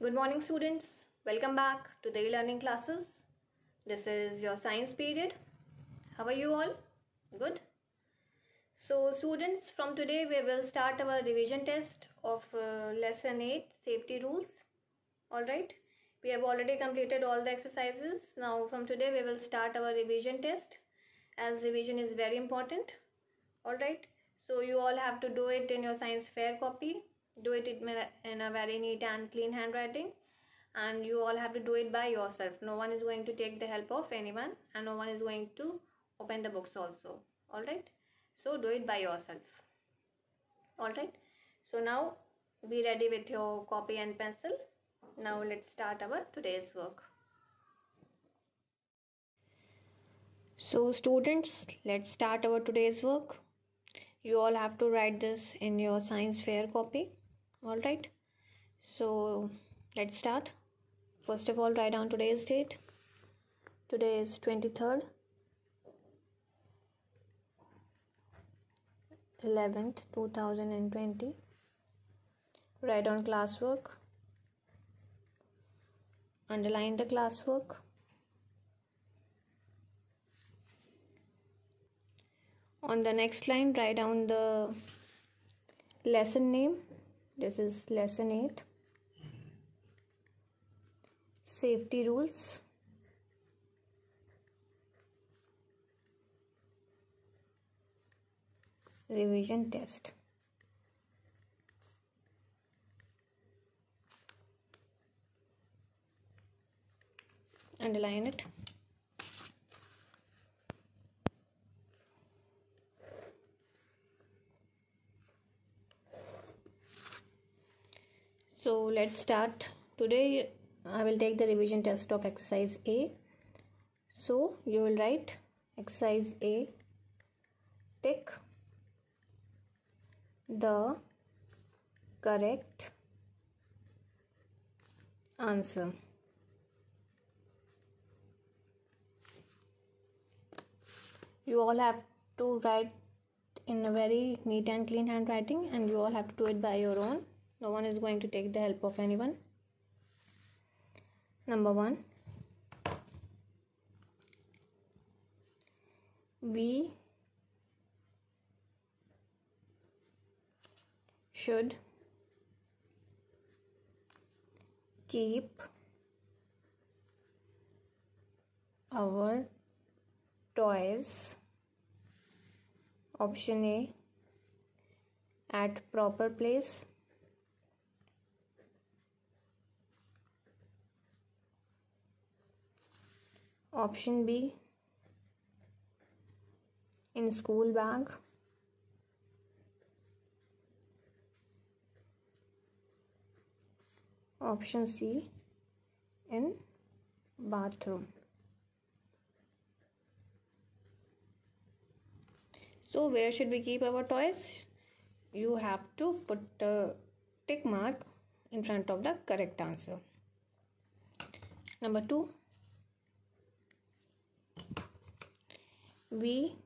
Good morning students. Welcome back to the e-learning classes. This is your science period. How are you all? Good. So students from today we will start our revision test of uh, lesson 8 safety rules. Alright. We have already completed all the exercises. Now from today we will start our revision test as revision is very important. Alright. So you all have to do it in your science fair copy do it in a very neat and clean handwriting. And you all have to do it by yourself. No one is going to take the help of anyone and no one is going to open the books also. All right? So do it by yourself. All right? So now be ready with your copy and pencil. Now let's start our today's work. So students let's start our today's work. You all have to write this in your science fair copy all right. So let's start. First of all write down today's date. Today is 23rd 11th 2020 write down classwork. Underline the classwork. On the next line write down the lesson name this is lesson 8 safety rules. Revision test. Underline it so let's start. Today I will take the revision test of exercise A. So you will write exercise A. Tick the correct answer. You all have to write in a very neat and clean handwriting and you all have to do it by your own no one is going to take the help of anyone. Number one. We should keep our toys. Option a at proper place option B in school bag. Option C in bathroom. So where should we keep our toys? You have to put a tick mark in front of the correct answer. Number 2 we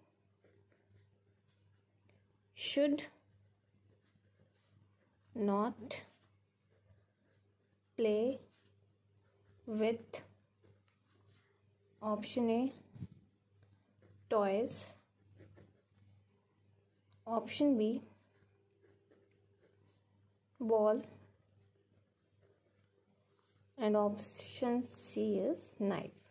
should not play with option A toys. Option B ball. And option C is knife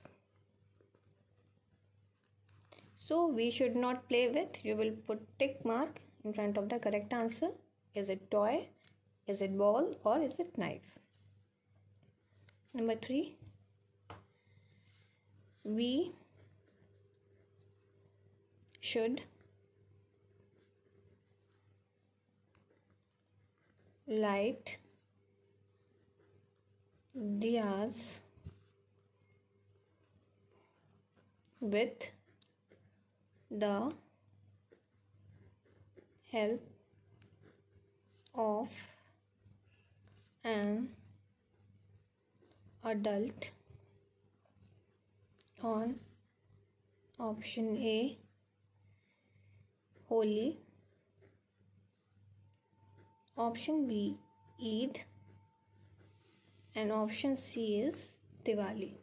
so we should not play with. You will put tick mark in front of the correct answer. Is it toy? Is it ball? Or is it knife? Number 3 we should light diyas with the help of an adult on option A Holi option B Eid and option C is Diwali.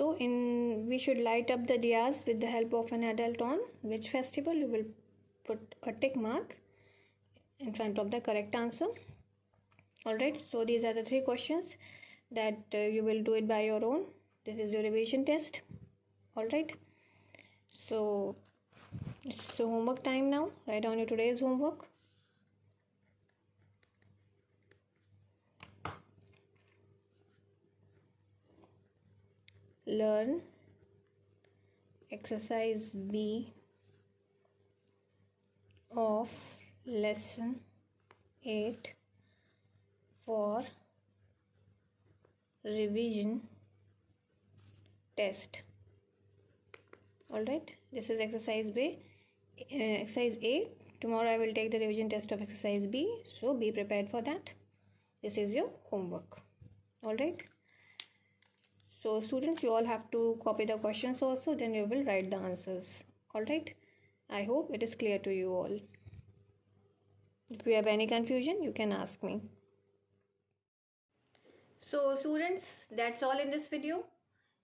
So in we should light up the diyas with the help of an adult on which festival you will put a tick mark in front of the correct answer. Alright, so these are the three questions that uh, you will do it by your own. This is your revision test. Alright, so it's homework time now. Write down your today's homework. Learn. Exercise B of lesson 8 for revision test. All right this is exercise b. Uh, exercise a tomorrow i will take the revision test of exercise b. So be prepared for that. This is your homework. All right so students you all have to copy the questions also then you will write the answers. All right? I hope it is clear to you all. If you have any confusion you can ask me. So students that's all in this video.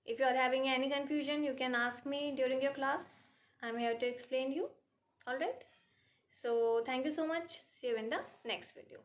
If you are having any confusion you can ask me during your class. I'm here to explain you. All right? So thank you so much. See you in the next video